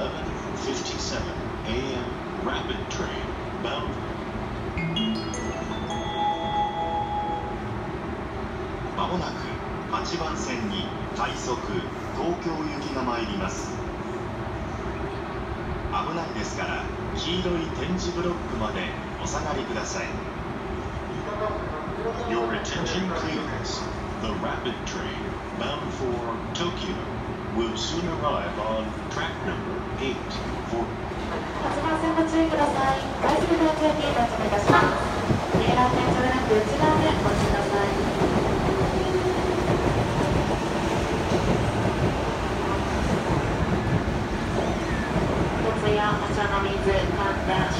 11:57 a.m. rapid train bound まもなく8番線に快速東京行きが参ります危ないですから黄色い点字ブロックまでお下がりください Your attention please The rapid train bound for Tokyo will soon arrive on track number 8 for 8番線ご注意ください。快速東京駅へ到着いたします。レーラー点じゃなく内側でお待ちください。おつやお茶の水、神田、